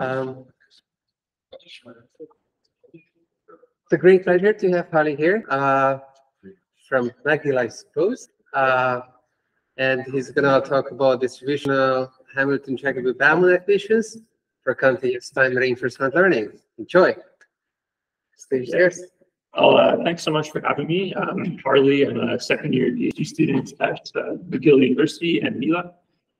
Um, it's a great pleasure to have Harley here uh, from McGill, I suppose. Uh, and he's going to talk about distributional Hamilton Jacobi Bellman equations for continuous time reinforcement learning. Enjoy. Stage yours. Well, uh, thanks so much for having me. Um, Harley, I'm a second year PhD student at uh, McGill University and Mila.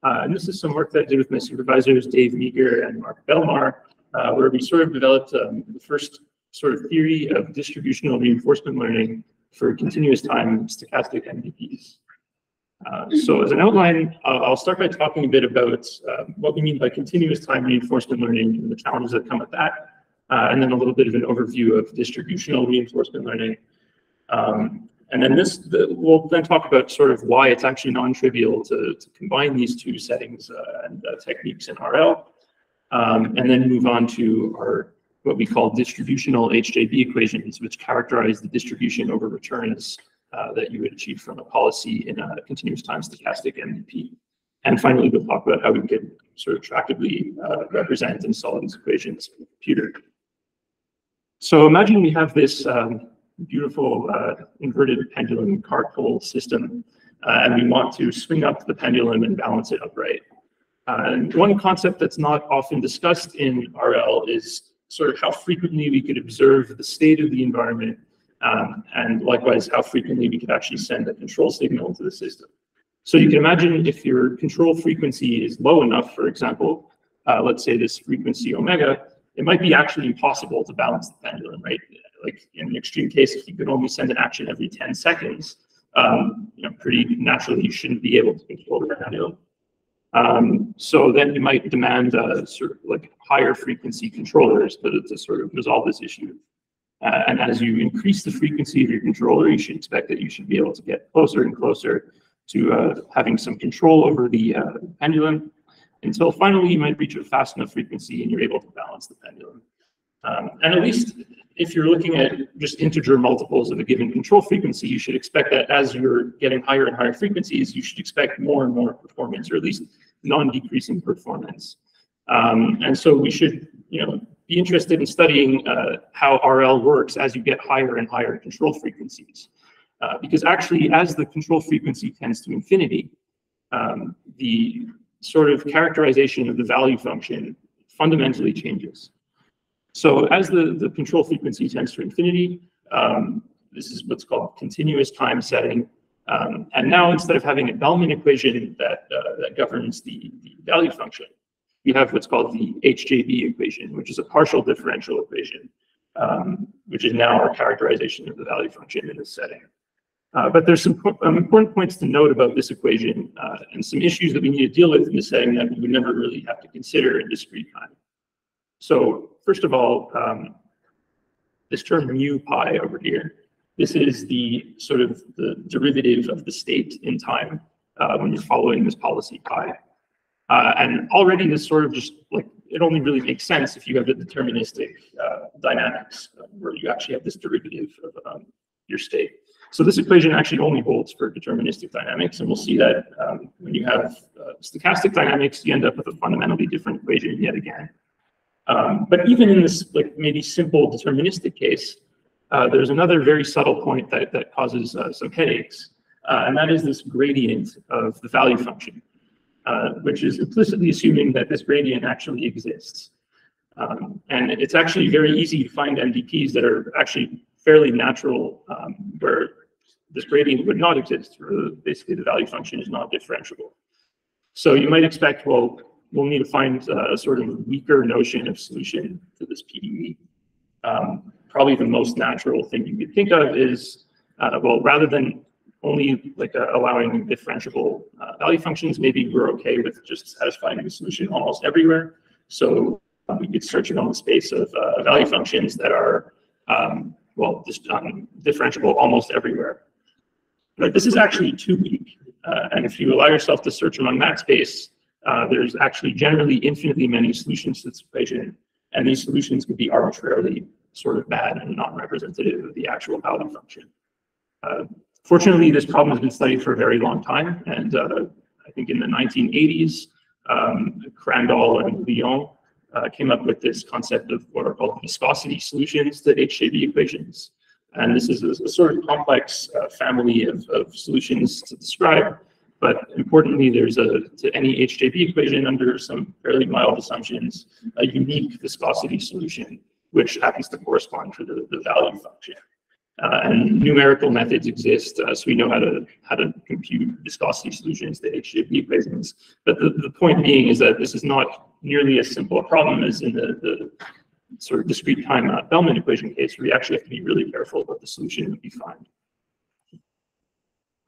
Uh, and this is some work that I did with my supervisors, Dave Meger and Marc Bellemare, uh, where we sort of developed um, the first sort of theory of distributional reinforcement learning for continuous time stochastic MDPs. Uh, so as an outline, I'll start by talking a bit about uh, what we mean by continuous time reinforcement learning and the challenges that come with that, uh, and then a little bit of an overview of distributional reinforcement learning. Um, and then this, the, we'll then talk about sort of why it's actually non-trivial to, to combine these two settings uh, and uh, techniques in RL, um, and then move on to our what we call distributional HJB equations, which characterize the distribution over returns uh, that you would achieve from a policy in a continuous time stochastic MDP. And finally, we'll talk about how we can sort of attractively uh, represent and solve these equations in a computer. So imagine we have this um, beautiful uh, inverted pendulum cart pole system, uh, and we want to swing up the pendulum and balance it upright. Uh, and one concept that's not often discussed in RL is sort of how frequently we could observe the state of the environment, um, and likewise how frequently we could actually send a control signal to the system. So you can imagine if your control frequency is low enough, for example, uh, let's say this frequency omega, it might be actually impossible to balance the pendulum, right? Like in an extreme case, if you could only send an action every 10 seconds, um, you know, pretty naturally you shouldn't be able to control the pendulum. Um, so then you might demand uh, sort of like higher frequency controllers to, to sort of resolve this issue. Uh, and as you increase the frequency of your controller, you should expect that you should be able to get closer and closer to uh, having some control over the uh, pendulum until finally you might reach a fast enough frequency and you're able to balance the pendulum. Um, and at least if you're looking at just integer multiples of a given control frequency, you should expect that as you're getting higher and higher frequencies, you should expect more and more performance, or at least non-decreasing performance. Um, and so we should, you know, be interested in studying uh, how RL works as you get higher and higher control frequencies. Uh, because actually, as the control frequency tends to infinity, um, the sort of characterization of the value function fundamentally changes. So as the, the control frequency tends to infinity, um, this is what's called continuous time setting. Um, and now instead of having a Bellman equation that, uh, that governs the, the value function, we have what's called the HJB equation, which is a partial differential equation, um, which is now our characterization of the value function in this setting. Uh, but there's some um, important points to note about this equation uh, and some issues that we need to deal with in this setting that we would never really have to consider in discrete time. So first of all, um, this term mu pi over here, this is the sort of the derivative of the state in time uh, when you're following this policy pi. Uh, and already this sort of just like, it only really makes sense if you have the deterministic uh, dynamics where you actually have this derivative of um, your state. So this equation actually only holds for deterministic dynamics, and we'll see that um, when you have uh, stochastic dynamics, you end up with a fundamentally different equation yet again. Um, but even in this like maybe simple deterministic case, uh, there's another very subtle point that, that causes uh, some headaches, uh, and that is this gradient of the value function, uh, which is implicitly assuming that this gradient actually exists. Um, and it's actually very easy to find MDPs that are actually fairly natural, um, where this gradient would not exist, basically the value function is not differentiable. So you might expect, well, we'll need to find a sort of weaker notion of solution to this PDE. Um, probably the most natural thing you could think of is, uh, well, rather than only like uh, allowing differentiable uh, value functions, maybe we're okay with just satisfying the solution almost everywhere. So uh, we could search it on the space of uh, value functions that are, um, well, just um, differentiable almost everywhere. But this is actually too weak. Uh, and if you allow yourself to search among that space, uh, there's actually generally infinitely many solutions to this equation, and these solutions could be arbitrarily sort of bad and not representative of the actual value function. Uh, fortunately, this problem has been studied for a very long time, and uh, I think in the 1980s, um, Crandall and Lions uh, came up with this concept of what are called viscosity solutions to HJB equations. And this is a, a sort of complex uh, family of, of solutions to describe. But importantly, there's a, to any HJB equation under some fairly mild assumptions, a unique viscosity solution, which happens to correspond to the, the value function. Uh, and numerical methods exist, uh, so we know how to how to compute viscosity solutions to HJB equations. But the, the point being is that this is not nearly as simple a problem as in the, the sort of discrete time uh, Bellman equation case, where you actually have to be really careful about the solution that you find.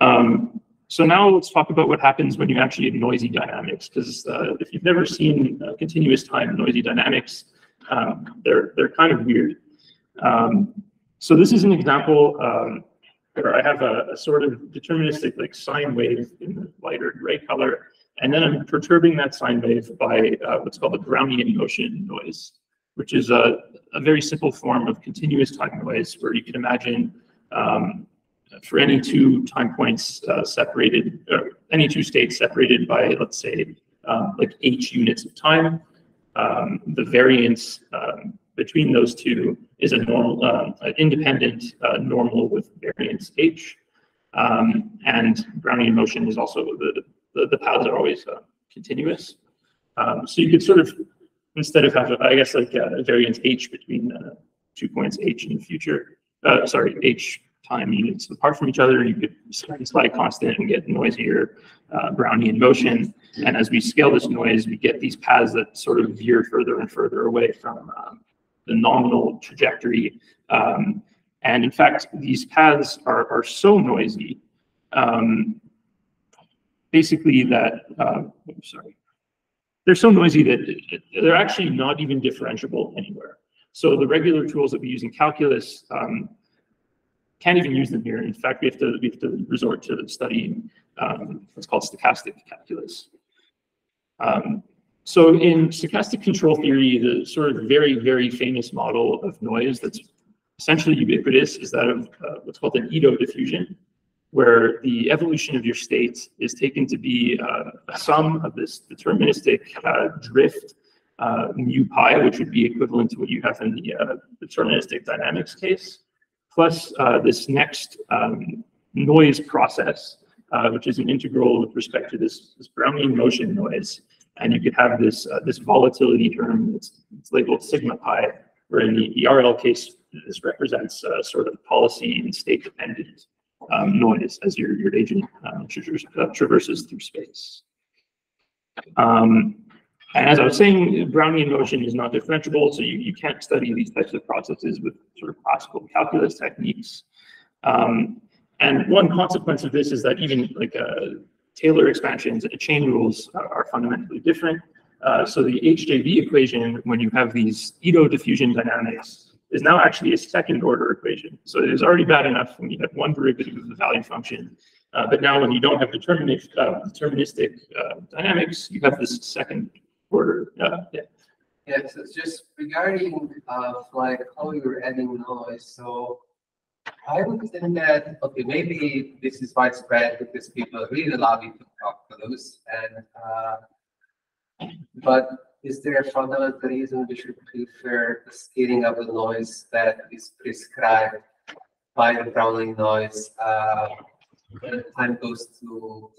Um, so now let's talk about what happens when you actually have noisy dynamics, because uh, if you've never seen uh, continuous time noisy dynamics, um, they're, they're kind of weird. Um, so this is an example um, where I have a, a, sort of deterministic like sine wave in the lighter gray color, and then I'm perturbing that sine wave by uh, what's called a Brownian motion noise, which is a, a very simple form of continuous time noise where you can imagine um, for any two time points uh, separated, or any two states separated by, let's say, um, like h units of time, um, the variance um, between those two is a normal, um, an independent uh, normal with variance h. Um, and Brownian motion is also the, the, the paths are always uh, continuous. Um, so you could sort of, instead of have, I guess, like uh, a variance h between uh, two points h in the future, uh, sorry, h time units apart from each other, you could slide constant and get noisier uh, Brownian motion. And as we scale this noise, we get these paths that sort of veer further and further away from um, the nominal trajectory. Um, and in fact, these paths are, are so noisy, um, basically that, uh, sorry, they're so noisy that they're actually not even differentiable anywhere. So the regular tools that we use in calculus um, can't even use them here. In fact, we have to, we have to resort to studying um, what's called stochastic calculus. Um, so in stochastic control theory, the sort of very, very famous model of noise that's essentially ubiquitous is that of uh, what's called an Ito diffusion, where the evolution of your state is taken to be uh, a sum of this deterministic uh, drift uh, mu pi, which would be equivalent to what you have in the uh, deterministic dynamics case plus uh, this next um, noise process, uh, which is an integral with respect to this, this Brownian motion noise. And you could have this, uh, this volatility term that's, it's labeled sigma pi, where in the, ERL case, this represents uh, sort of policy and state dependent um, noise as your, your agent um, traverses through space. Um, and as I was saying, Brownian motion is not differentiable, so you, you can't study these types of processes with sort of classical calculus techniques. Um, and one consequence of this is that even like uh, Taylor expansions, chain rules are, fundamentally different. Uh, so the HJB equation, when you have these Ito diffusion dynamics, is now actually a second order equation. So it is already bad enough when you have one derivative of the value function. Uh, but now when you don't have deterministic, uh, deterministic uh, dynamics, you have this second order. Uh, yeah. Yeah, so just regarding uh, like how you're adding noise. So I would think that okay, maybe this is widespread because people really love it to talk to those, and uh, but is there a fundamental reason we should prefer the scaling of the noise that is prescribed by the Brownian noise uh, when time goes to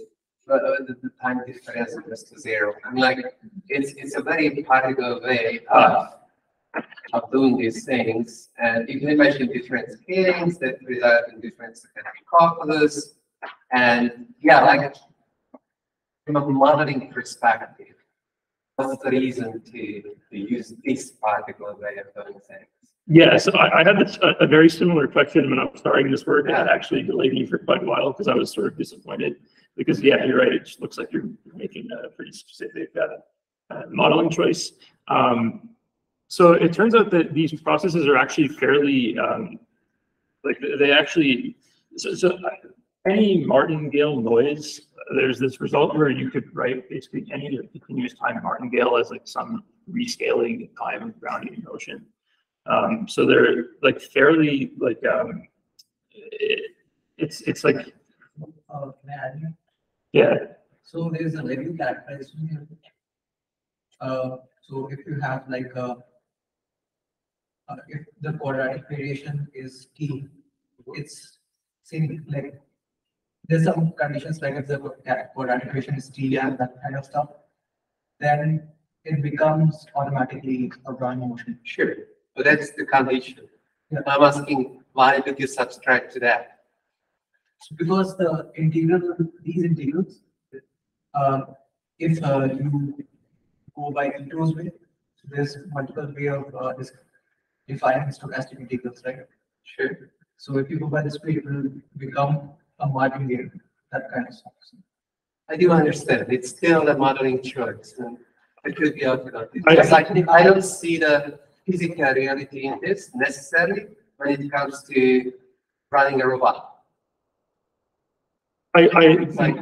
uh, the, the, time difference is to zero. I mean, like it's it's a very practical way of of doing these things, and you can imagine different scalings that result in different stochastic calculus, and yeah, like from a modeling perspective, what's the reason to, to use this particular way of doing things? Yeah, so I, I had this, a, a, very similar question when I was starting this work, and it actually delayed me for quite a while because I was sort of disappointed because yeah, you're right. It looks like you're making a pretty specific uh, uh, modeling choice. Um, so it turns out that these processes are actually fairly um, like they actually so, so any martingale noise. There's this result where you could write basically any continuous time martingale as like some rescaling time Brownian motion. Um, so they're like fairly like um, it, it's it's like. Uh, yeah. So there is a review characterization here. Uh, so if you have like a, uh, if the quadratic variation is t, it's same like there's some conditions like if the quadratic variation is t and that kind of stuff, then it becomes automatically a Brownian motion. Sure, but that's the condition. Yeah. I'm asking, why did you subscribe to that? So because the integral, these integrals, uh, if uh, you go by Ito's way, so there's multiple way of uh, this defining stochastic integrals, right? Sure. So if you go by this way, it will become a martingale, that kind of stuff. I do understand, it's still a modeling choice. and It could be automatic. I- Because I, I don't see the physical reality in this necessarily when it comes to running a robot. I, I,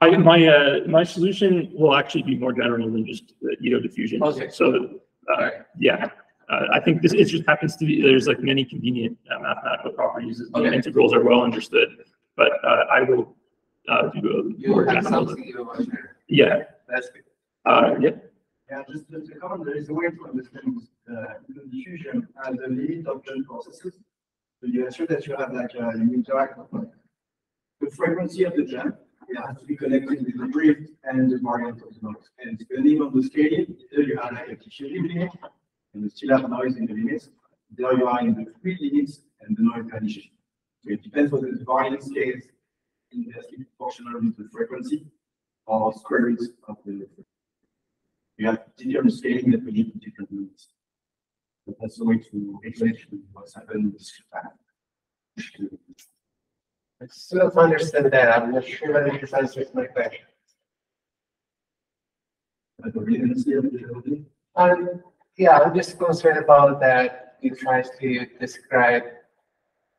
I, my, uh, my solution will actually be more general than just, uh, you know, diffusion. Okay. So, uh, yeah, uh, I think this, it just happens to be, there's like many convenient uh, mathematical properties. The Okay. integrals are well understood, but, uh, I will, uh, do a you more general. something you want to share. Yeah, That's good. uh, yeah, Yeah, just just to comment, there is a way to understand uh, the diffusion as a limit of joint processes. So you assume that you have like, uh, you interact with like the frequency of the jump, it has to be connected with the drift and the variance of the noise. And depending on the scaling, either you have like a diffusion limit and you still have noise in the limits. There you are in the free limits and the noise condition. So it depends whether the variance scales inversely proportional with the frequency or square root of the frequency. You have different scaling that we need to different limits. But that's the way to explain what's happening with. I still don't understand that, I'm not sure whether this answers my question. But the redundancy of the Um, yeah, I'm just concerned about that you tries to describe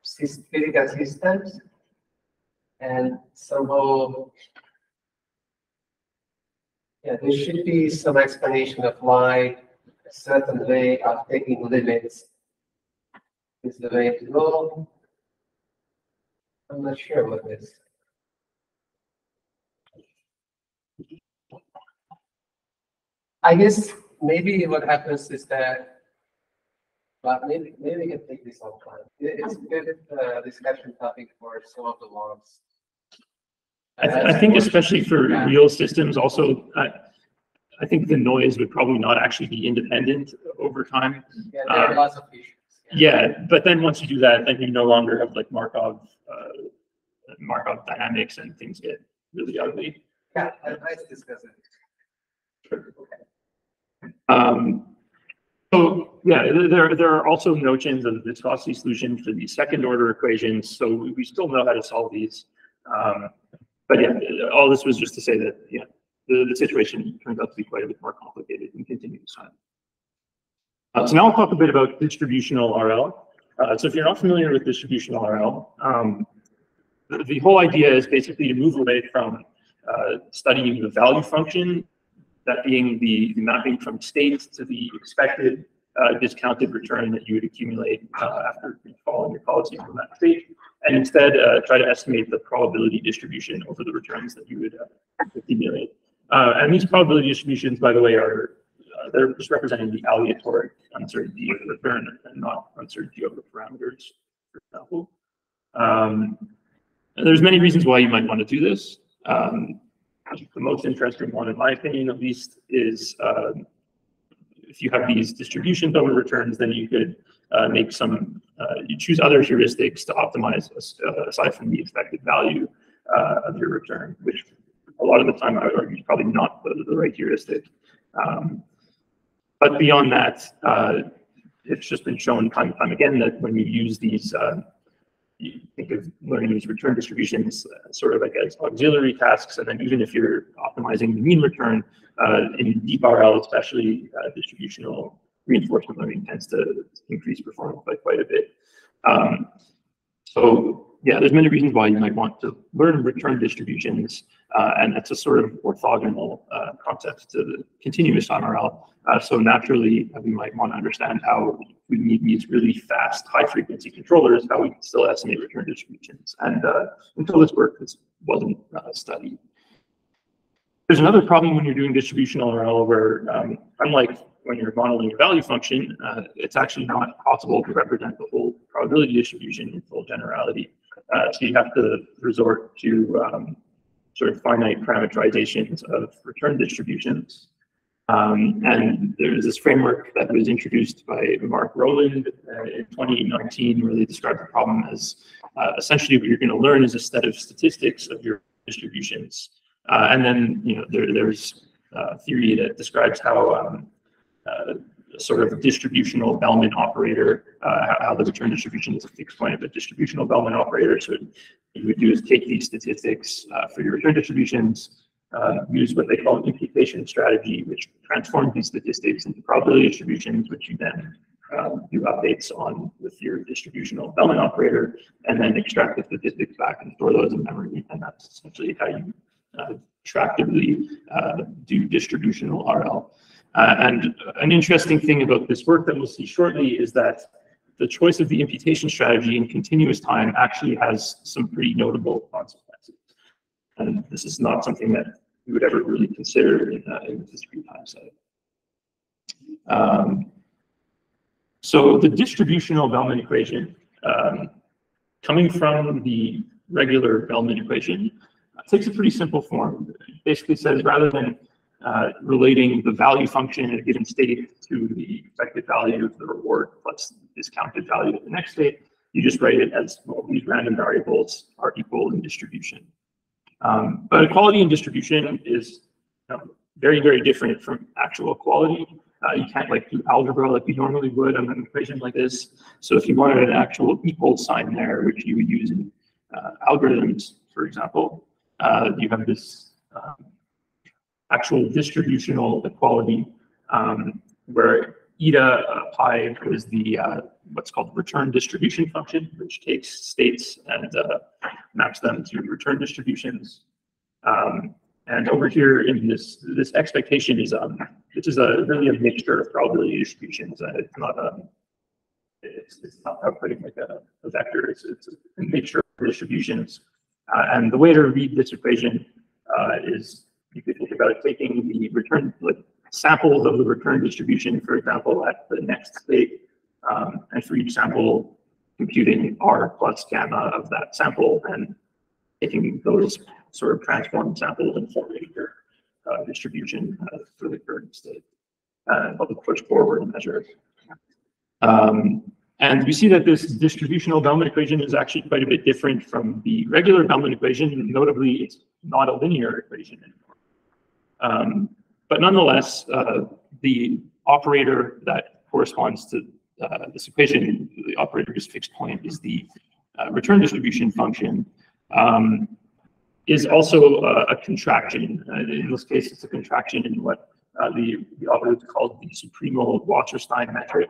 physical systems. And somehow. Yeah, there should be some explanation of why a certain way of taking limits is the way to go. I'm not sure about this. I guess maybe what happens is that, but maybe, maybe we can take this offline. It- It's a good, uh, discussion topic for some of the laws. I, th- I think especially for real systems also, I, I think the noise would probably not actually be independent over time. Yeah, there are Uh, lots of issues. Yeah, but then once you do that, then you no longer have like Markov, uh, Markov dynamics and things get really ugly. Yeah, I- let's discuss it. Um, so, yeah, there, there are also notions of the viscosity solutions for these second order equations, so we, we still know how to solve these. Um, but yeah, all this was just to say that, yeah, the, the situation turns out to be quite a bit more complicated and continues on. Uh, so now I'll talk a bit about distributional RL. Uh, so if you're not familiar with distributional RL, um, the, the whole idea is basically to move away from uh, studying the value function that being the the mapping from states to the expected uh, discounted return that you would accumulate uh, after following your policy from that state, and instead uh, try to estimate the probability distribution over the returns that you would accumulate. And these probability distributions, by the way, are uh, they're just representing the aleatoric uncertainty of the return and not uncertainty the parameters, for example. Um, there's many reasons why you might want to do this. Um, the most interesting one, in my opinion, at least, is um, if you have these distributions over returns, then you could uh, make some, uh, you choose other heuristics to optimize uh, aside from the expected value uh, of your return, which a lot of the time I would argue is probably not the, the right heuristic. Um, but beyond that, uh, it's just been shown time and time again that when you use these uh, you think of learning these return distributions uh, sort of like as auxiliary tasks, and then even if you're optimizing the mean return uh, in deep RL, especially uh, distributional reinforcement learning tends to increase performance by quite a bit. Um, so yeah, there's many reasons why you might want to learn return distributions, uh, and that's a sort of orthogonal uh, concept to the continuous on RL. Uh, so naturally, uh, we might want to understand how we need these really fast, high frequency controllers, how we can still estimate return distributions. And uh, until this work, this wasn't uh, studied. There's another problem when you're doing distributional RL where, um, unlike when you're modeling a value function, it's actually not possible to represent the whole probability distribution in full generality. Uh, so you have to resort to um, sort of finite parameterizations of return distributions. Um, and there's this framework that was introduced by Mark Rowland uh, in 2019, where they described the problem as uh, essentially what you're going to learn is a set of statistics of your distributions. Uh, and then, you know, there, there's theory that describes how um, uh, sort of distributional Bellman operator, uh, how, the return distribution is a fixed point of a distributional Bellman operator. So you would do is take these statistics uh, for your return distributions, uh, use what they call an imputation strategy, which transforms these statistics into probability distributions, which you then um, do updates on with your distributional Bellman operator, and then extract the statistics back and store those in memory. And that's essentially how you uh, attractively uh, do distributional RL. Uh, and an interesting thing about this work that we'll see shortly is that the choice of the imputation strategy in continuous time actually has some pretty notable consequences. And this is not something that we would ever really consider in, uh, in the discrete time setting. Um, so the distributional Bellman equation, um, coming from the regular Bellman equation, takes a pretty simple form. It basically says rather than uh, relating the value function in a given state to the expected value of the reward plus discounted value of the next state, you just write it as well, these random variables are equal in distribution. Um, but equality in distribution is you know, very, very different from actual equality. Uh, you can't like do algebra like you normally would on an equation like this. So if you wanted an actual equal sign there, which you would use in uh, algorithms, for example, uh, you have this um, actual distributional equality um, where eta uh, pi is the uh, what's called return distribution function, which takes states and uh, maps them to return distributions. Um, and over here in this, this expectation is, um, this is a really a mixture of probability distributions. Uh, it's not a, um, it's, it's not outputting like a, a vector. It's, it's a mixture of distributions. Uh, and the way to read this equation uh, is you could think about taking the return, like samples of the return distribution, for example, at the next state, um, and for each sample, computing R plus gamma of that sample and taking those sort of transformed samples and forming your uh, distribution uh, for the current state uh, of the push forward measure. Um, and we see that this distributional Bellman equation is actually quite a bit different from the regular Bellman equation. Notably, it's not a linear equation anymore. Um, but nonetheless, uh, the operator that corresponds to uh, this equation, the operator whose fixed point is the uh, return distribution function, um, is also a, a contraction. Uh, in this case, it's a contraction in what uh, the, the operator called the supremal Wasserstein metric,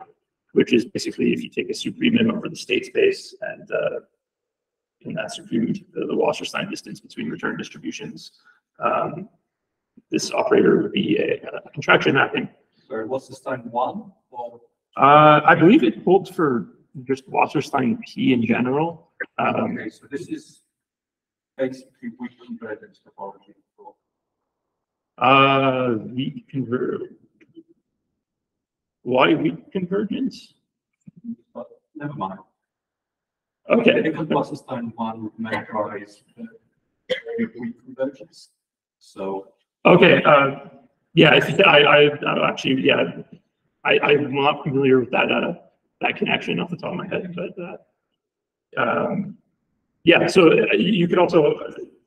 which is basically if you take a supremum over the state space and uh, in that supremum, the, the Wasserstein distance between return distributions, um, this operator would be a, a contraction mapping. Sorry, what's the sign one? Or Uh, I believe it holds for just Wasserstein P in general. Um, Okay, so this is basically weak convergence topology. uh, weak conver, why weak convergence? But never mind. Okay, Because Wasserstein one would memorize weak convergence. So okay, uh, yeah, I, I, I, actually, yeah, I, I'm not familiar with that, uh, that connection off the top of my head, but, uh, um, yeah, so uh, you could also,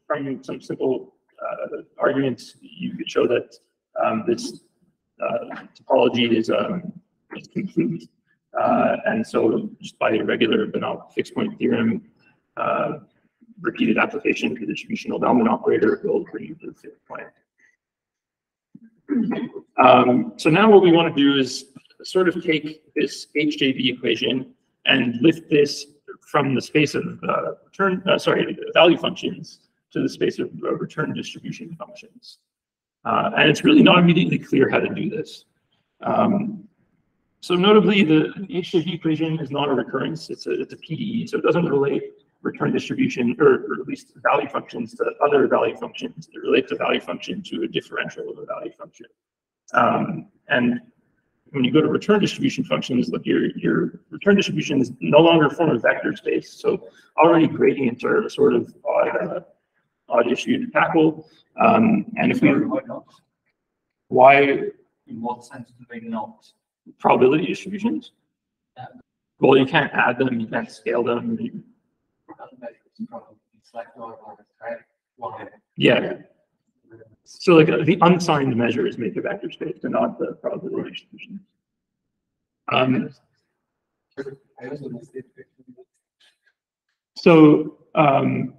from some simple, uh, arguments, you could show that, um, this, uh, topology is, um, is complete. And so just by a regular Banach fixed point theorem, repeated application of the distributional Bellman operator will bring you to the fixed point. Um, so now what we want to do is sort of take this HJB equation and lift this from the space of uh, return, uh, sorry, value functions to the space of uh, return distribution functions. Uh, and it's really not immediately clear how to do this. Um, so notably, the HJB equation is not a recurrence; it's a it's a PDE, so it doesn't relate return distribution, or, or at least value functions to other value functions that relate to value function to a differential of a value function. Um, and when you go to return distribution functions, look, your, your return distribution is no longer a form of vector space. So already gradients are a sort of odd, uh, odd issue to tackle. Um, and if we, Why not? why In what sense do they not? probability distributions? Yeah. Well, you can't add them, you can't scale them. you- It's like normal, right? Why? Yeah, so like uh, the unsigned measures make a vector space, and not the probability distribution. Um, I also missed it. So, um,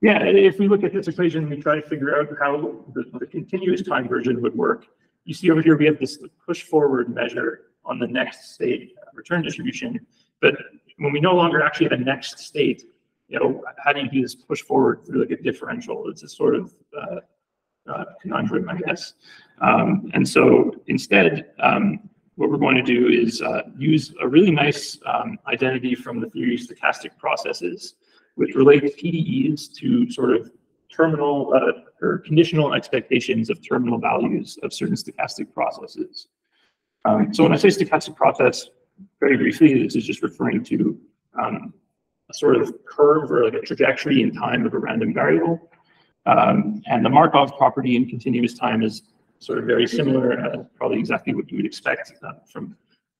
yeah, if we look at this equation, we try to figure out how the, the continuous time version would work. You see over here, we have this push forward measure on the next state return distribution. But when we no longer actually have a next state, you know, how do you do this push forward through like a differential? It's a sort of, uh, uh, conundrum, I guess. Um, and so instead, um, what we're going to do is uh, use a really nice um, identity from the theory of stochastic processes, which relates PDEs to sort of terminal uh, or conditional expectations of terminal values of certain stochastic processes. Um, so when I say stochastic process, very briefly, this is just referring to um, a sort of curve or like a trajectory in time of a random variable. Um, and the Markov property in continuous time is sort of very similar, uh, probably exactly what you would expect uh, from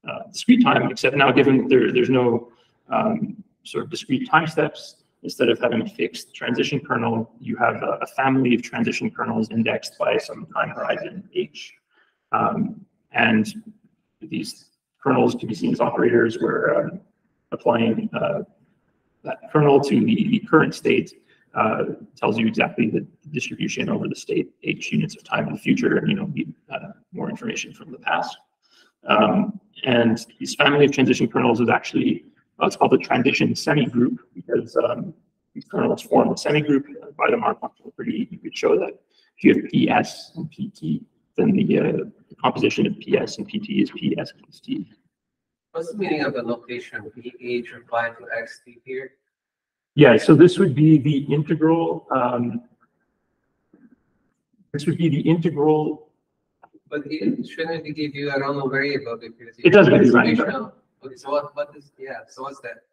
uh, discrete time, except now given there, there's no um, sort of discrete time steps, instead of having a fixed transition kernel, you have a, a family of transition kernels indexed by some time horizon h. Um, and these kernels can be seen as operators where um, applying uh, that kernel to the, current state uh, tells you exactly the distribution over the state h units of time in the future, and you don't need uh, more information from the past. Um, and this family of transition kernels is actually what's called the transition semigroup because um, these kernels form a semigroup by the Markov property. You could show that if you have PS and PT, then the, uh, composition of PS and PT is PS plus T. What's the meaning of the notation PH applied to XT here? Yeah, so this would be the integral. Um, this would be the integral. But it shouldn't it give you a random variable because. It does give you random distribution. Okay, so what, what is, yeah, so what's that?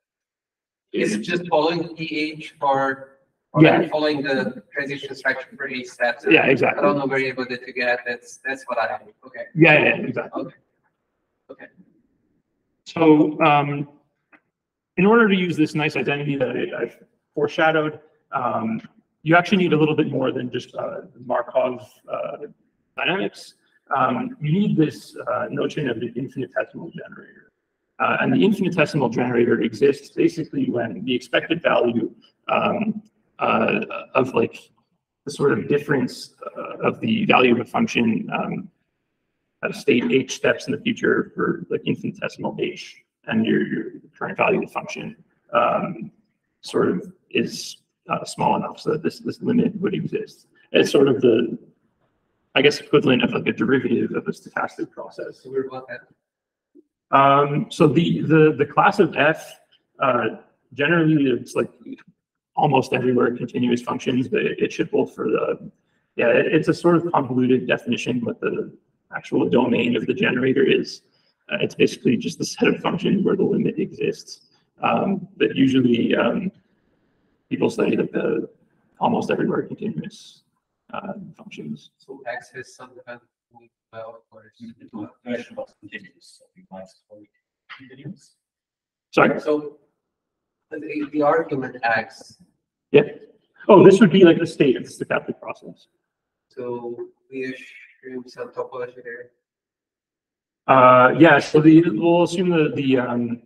Is it just following PH or? or Yeah. Following the transition structure for each step? Yeah, exactly. I don't know variable that you get, that's, that's what I, have. okay, Yeah, yeah, exactly. Okay. So um, in order to use this nice identity that I- I've foreshadowed, um, you actually need a little bit more than just uh, Markov uh, dynamics. Um, you need this uh, notion of the infinitesimal generator. Uh, and the infinitesimal generator exists basically when the expected value um, uh, of like the sort of difference uh, of the value of a function um, at a state h steps in the future for like infinitesimal h and your, your current value of the function um, sort of is uh, small enough so that this, this limit would exist. It's sort of the, I guess, equivalent of like a derivative of a stochastic process. So we're about that. Um, so the, the, the class of F, uh, generally it's like almost everywhere continuous functions, but it, it should hold for the, yeah, it- it's a sort of convoluted definition what the actual domain of the generator is. Uh, it's basically just the set of functions where the limit exists. Um, but usually, um, people say that the almost everywhere continuous, uh, functions. So X has some kind of, well, of course. Version of continuous, something continuous. Sorry, So the, the argument X, yeah. Oh, this would be like the state of the stochastic process. so we assume some topology there. Uh, yeah, so the, we'll assume the, the, um,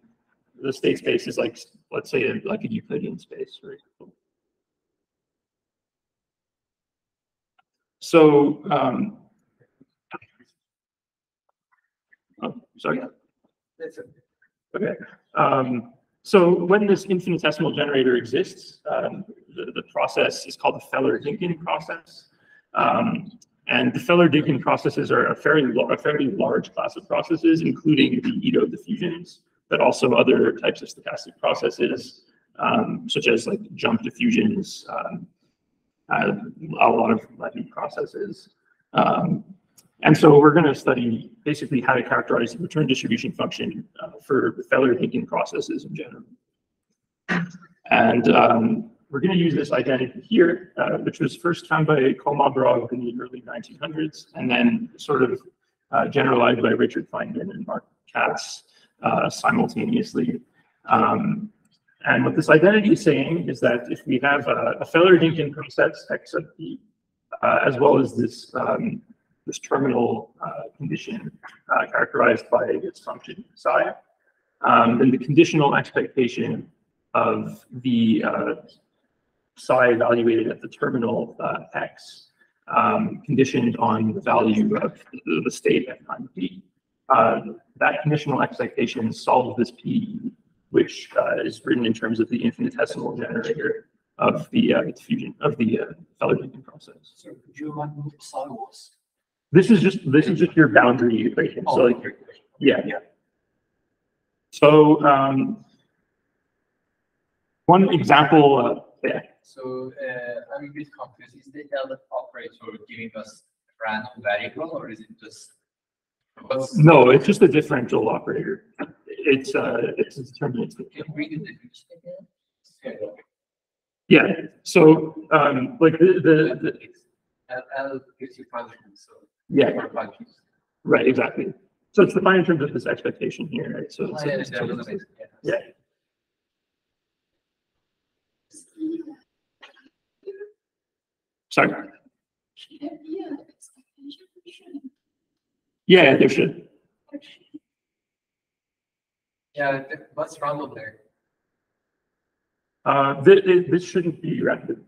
the state space is like, let's say, like a Euclidean space, right? So, um, oh, sorry. Okay. Um, so when this infinitesimal generator exists, um, the, the process is called the Feller-Dynkin process. Um, and the Feller-Dynkin processes are a fairly, a fairly large class of processes, including the Ito diffusions, but also other types of stochastic processes. um, such as like jump diffusions, um, uh, a lot of Levy processes. Um, and so we're going to study basically how to characterize the return distribution function uh, for Feller-Dynkin processes in general. And um, we're going to use this identity here, uh, which was first found by Kolmogorov in the early 1900s, and then sort of uh, generalized by Richard Feynman and Mark Kac uh, simultaneously. Um, and what this identity is saying is that if we have a, a Feller-Dynkin process x sub p, uh, as well as this um, this terminal uh, condition uh, characterized by its function psi, um, then the conditional expectation of the psi evaluated at the terminal uh, x um, conditioned on the value of the, state at time t. Uh, that conditional expectation solves this P, which uh, is written in terms of the infinitesimal generator of the uh, diffusion of the uh, Feller-Dynkin process. So could you remind me what psi was? This is just this is just your boundary equation. So like, yeah, yeah. So um, one example, uh, yeah, So uh, I'm a bit confused. Is the L operator giving us a random variable or is it just? What's, no, it's just a differential operator. It's uh, it's deterministic. can we do the again? Yeah. So um, like the the, the L, L gives you functions, so. yeah, functions. right, exactly. So it's defined in terms of this expectation here, right? So it's, Yeah, it's- that was amazing, yeah. yeah. Sorry. Yeah, there should. Yeah, th- what's random there? Uh, this, this shouldn't be random.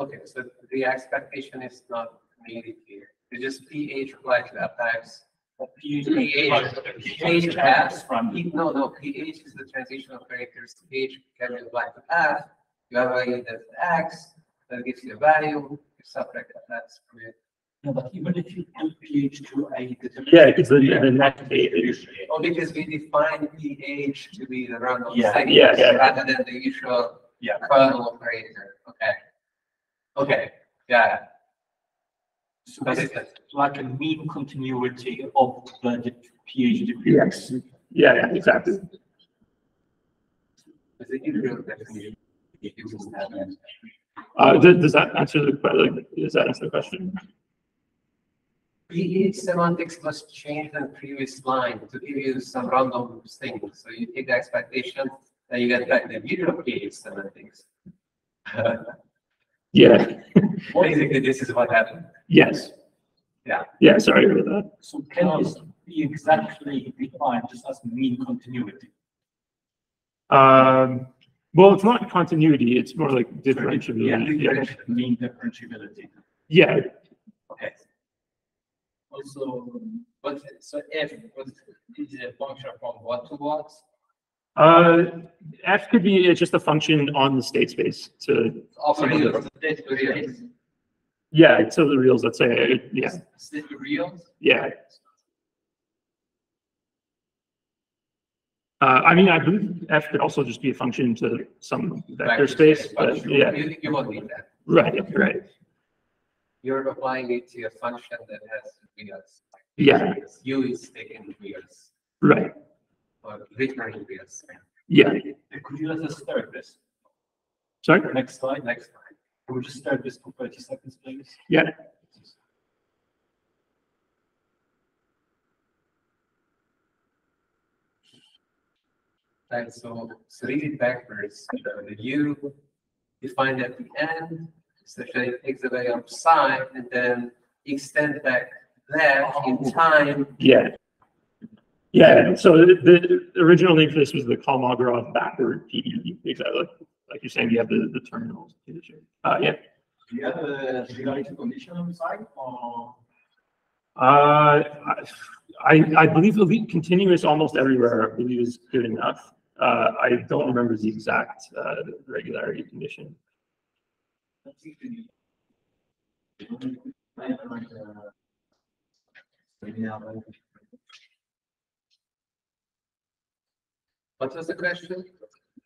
Okay, so the expectation is not needed here. It's just pH applied to that times. pH, pH path, P- no, no, pH is the transitional characters. pH can be applied to path. You evaluate that X, that gives you a value, you subtract that X from it. No, but even if you put pH to a. Yeah, it's the, the net pH. Oh, because we define pH to be the random Yeah, segment yeah, yeah. rather than the usual Yeah. kernel operator. Okay. Okay, yeah. So That's like a mean continuity of the pH difference. Yes. Yeah, yeah, exactly. Is it usual definition? It uses that. Uh, does, does that answer the, que- like, does that answer the question? pH semantics was changed in the previous line to give you some random thing. So you take the expectation, then you get back the usual pH semantics. Yeah, Basically, this is what happened. yes. Yeah. Yeah, sorry about that. So can this be exactly defined just as mean continuity? Um, well, it's not continuity, it's more like differentiability. Yeah, Mean differentiability. yeah, Okay. Also, but so F, what is a function from what to what? uh, F could be uh, just a function on the state space to, from state to real. yeah, so the reals, let's say, yeah, State to real. yeah. Uh, I mean, I believe F could also just be a function to some vector space, but you- yeah, You, you won't need that. right, right, You're applying it to a function that has reals. Yeah. U is taking reals, right, or returning reals. yeah. Could you let us start this? Sorry? Next slide. Next slide. Can we just start this for thirty seconds, please? Yeah. Right, so, so read it backwards, So the U defined at the end, such that it takes the value of psi, and then extend back that in time. Yeah. Yeah, so the, the original name for this was the Kolmogorov backward PDE, exactly. Like you're saying, you have the, the terminals. Uh, yeah. Do you have a singularity condition on the side or? Uh, I, I believe elite continuous almost everywhere, I believe is good enough. Uh, I don't remember the exact, uh, regularity condition. What was the question?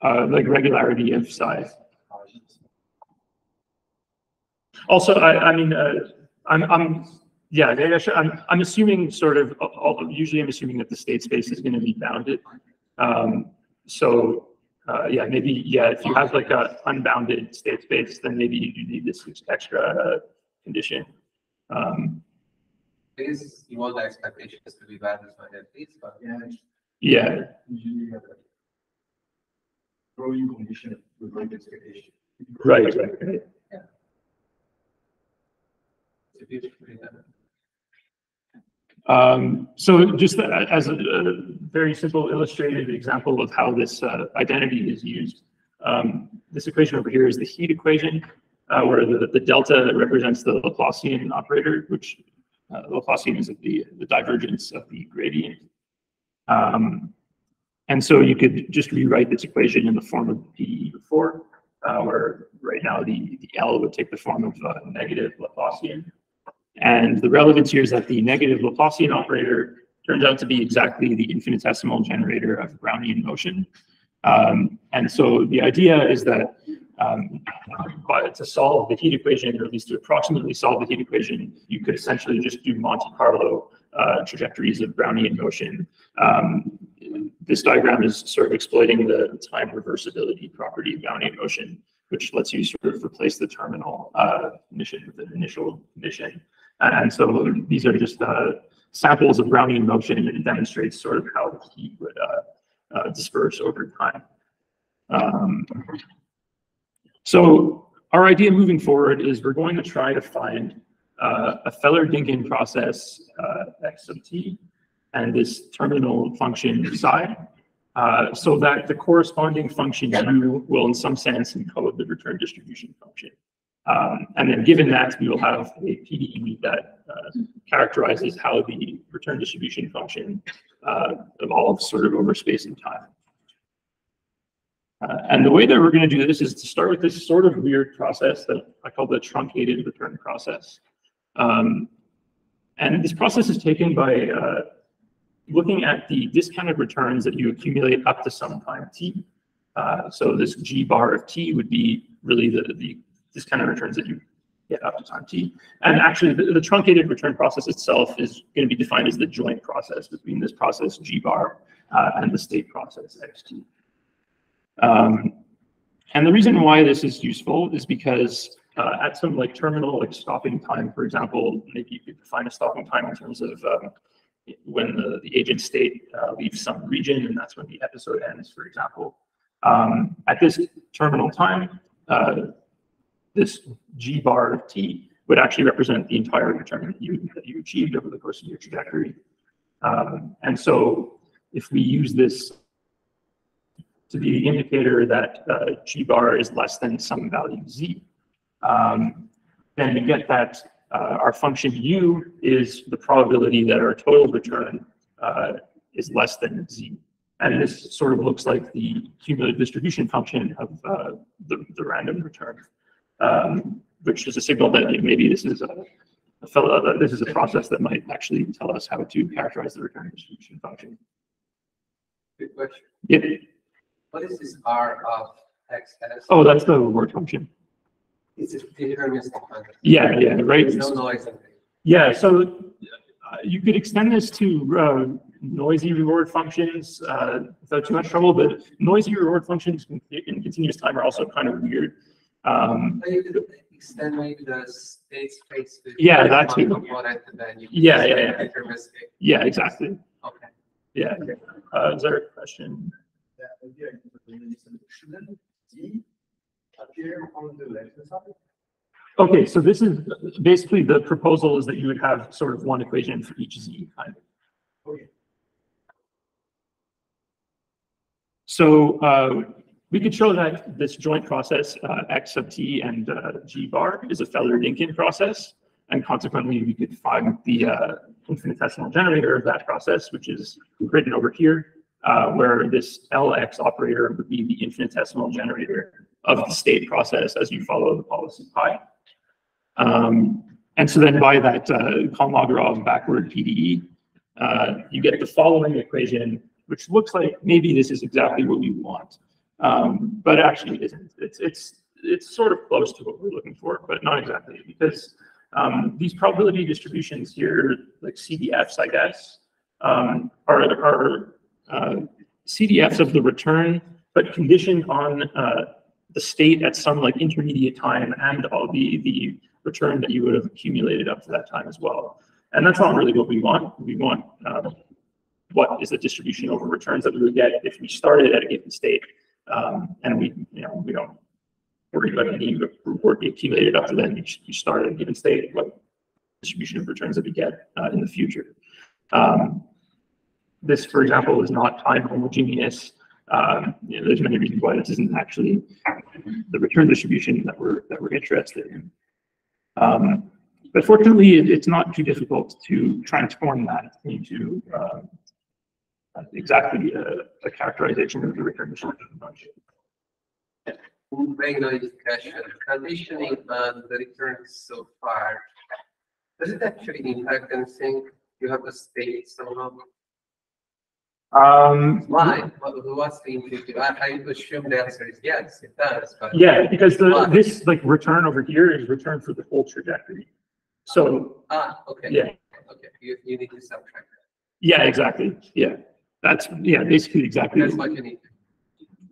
uh, like regularity of size. Also, I, I mean, uh, I'm, I'm, yeah, I'm, I'm assuming sort of, uh, usually I'm assuming that the state space is gonna be bounded. Um, so, uh, yeah, maybe, yeah, if you have like a unbounded state space, then maybe you need this extra uh, condition. Um, Please, you want the expectations to be valid by at least, but Yeah, yeah, usually have a growing condition with great expectation. right, right, right. it's a beautifully done. Um, so just as a, a very simple illustrative example of how this, uh, identity is used. Um, this equation over here is the heat equation, uh, where the, the delta represents the Laplacian operator, which, uh, Laplacian is the, the divergence of the gradient. Um, and so you could just rewrite this equation in the form of PDE before, uh, where right now the, the L would take the form of, uh, negative Laplacian. And the relevance here is that the negative Laplacian operator turns out to be exactly the infinitesimal generator of Brownian motion. Um, and so the idea is that um, to solve the heat equation, or at least to approximately solve the heat equation, you could essentially just do Monte Carlo uh, trajectories of Brownian motion. Um, this diagram is sort of exploiting the time reversibility property of Brownian motion, which lets you sort of replace the terminal uh, condition with an initial condition. And so these are just uh, samples of Brownian motion, and it demonstrates sort of how heat would uh, uh, disperse over time. Um, so our idea moving forward is we're going to try to find uh, a Feller-Dynkin process uh, x sub t and this terminal function psi, uh, so that the corresponding function u will in some sense encode the return distribution function. Um, and then given that, we will have a PDE that uh, characterizes how the return distribution function uh, evolves sort of over space and time. Uh, and the way that we're going to do this is to start with this sort of weird process that I call the truncated return process. Um, and this process is taken by uh, looking at the discounted returns that you accumulate up to some time t. Uh, so this g bar of t would be really the, the discounted returns that you get up to time t. And actually, the, the truncated return process itself is going to be defined as the joint process between this process g bar uh, and the state process xt. Um, and the reason why this is useful is because uh, at some like terminal like stopping time, for example, maybe you could define a stopping time in terms of um, when the, the agent state uh, leaves some region, and that's when the episode ends, for example. Um, at this terminal time, uh, this g bar of t would actually represent the entire return that you, that you achieved over the course of your trajectory. Um, and so if we use this to be the indicator that uh, g bar is less than some value z, um, then we get that uh, our function u is the probability that our total return uh, is less than z. And this sort of looks like the cumulative distribution function of uh, the, the random return, um, which is a signal that maybe this is a, a fellow, uh, this is a process that might actually tell us how to characterize the return distribution function. Good question. Yeah. What is this R of X S? Oh, that's the reward function. It's a deterministic function. Yeah, yeah, right. There's no noise. Yeah, so uh, you could extend this to uh, noisy reward functions uh, without too much trouble, but noisy reward functions in continuous time are also kind of weird. Um, But you could extend maybe the state space. to Yeah, that too. Component and then you. Yeah, yeah, yeah. Deterministic, yeah, exactly. okay. Yeah. Uh, is there a question? Yeah, maybe I can put in this, shouldn't D appear on the left side? Okay, so this is basically the proposal is that you would have sort of one equation for each z kind. Okay. So uh, we could show that this joint process, uh, x sub t and uh, g bar, is a Feller-Dynkin process. And consequently, we could find the uh, infinitesimal generator of that process, which is written over here, uh, where this Lx operator would be the infinitesimal generator of the state process as you follow the policy pi. Um, and so then by that uh, Kolmogorov backward PDE, uh, you get the following equation, which looks like maybe this is exactly what we want. Um, but actually it isn't. It's, it's, it's sort of close to what we're looking for, but not exactly because um, these probability distributions here, like CDFs, I guess, um, are, are uh, CDFs of the return, but conditioned on uh, the state at some like intermediate time and all the, the return that you would have accumulated up to that time as well. And that's not really what we want. We want um, what is the distribution over returns that we would get if we started at a given state. Um, and we, you know, we don't worry about any report be accumulated up to then. You, you start at a given state, what distribution of returns that we get uh, in the future. Um, this, for example, is not time homogeneous. Um, you know, there's many reasons why this isn't actually the return distribution that we're that we're interested in. Um, but fortunately, it, it's not too difficult to transform that into uh, exactly a, a, characterization of the return distribution function. Very nice question. Conditioning on the returns so far, does it actually impact anything? You have a state somehow? Um, Why? What, what's the intuitive? I, I assume the answer is yes, it does, but. yeah, because the, Why? this like return over here is return for the whole trajectory. So, Ah, okay. yeah, Okay, you, you need to subtract. yeah, exactly. Yeah, that's, yeah, basically exactly. That's you.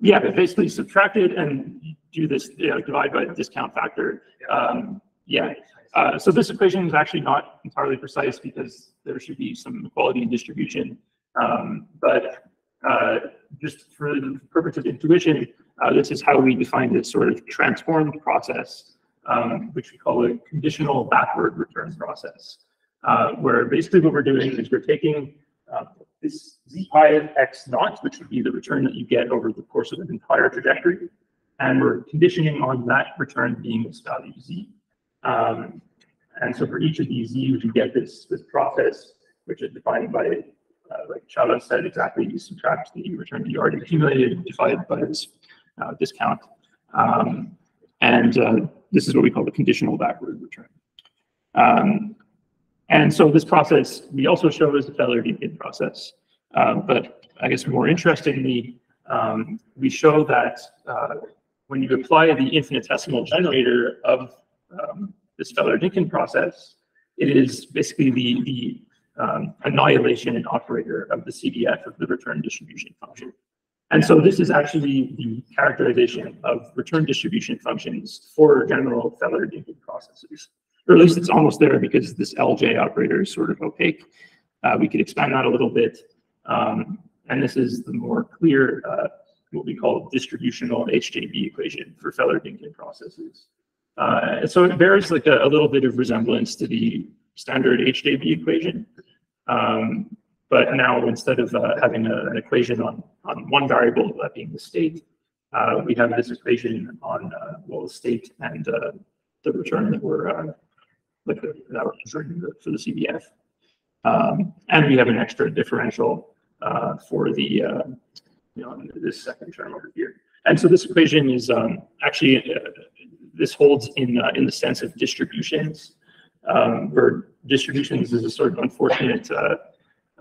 Yeah, but basically subtract it and do this, you know, divide by the discount factor. Um, yeah, uh, so this equation is actually not entirely precise because there should be some equality in distribution. Um, but uh, just for the purpose of intuition, uh, this is how we define this sort of transformed process, um, which we call a conditional backward return process, uh, where basically what we're doing is we're taking this z pi of x naught, which would be the return that you get over the course of an entire trajectory, and we're conditioning on that return being this value z. Um, and so for each of these z's, you get this, this process, which is defined by, uh, like Chava said, exactly, you subtract the return that you already accumulated, divided by this uh, discount. Um, and uh, this is what we call the conditional backward return. Um, and so this process, we also show as the Feller-Dynkin process. Uh, but I guess more interestingly, um, we show that uh, when you apply the infinitesimal generator of um, this Feller-Dynkin process, it is basically the, the um, annihilation operator of the CDF of the return distribution function. And so this is actually the characterization of return distribution functions for general Feller-Dynkin processes. Or at least it's almost there because this LJ operator is sort of opaque. Uh, we could expand that a little bit. Um, and this is the more clear, uh, what we call distributional HJB equation for Feller-Dynkin processes. Uh, so it bears like a, a, little bit of resemblance to the standard HJB equation. Um, but now instead of uh, having a, an equation on, on one variable, that being the state, uh, we have this equation on, uh, well, the state and the return that we're, uh, like the, that we're for the CDF. Um, and we have an extra differential uh, for the, you know, this second term over here. And so this equation is um, actually, this holds in, in the sense of distributions, um, where distributions is a sort of unfortunate uh,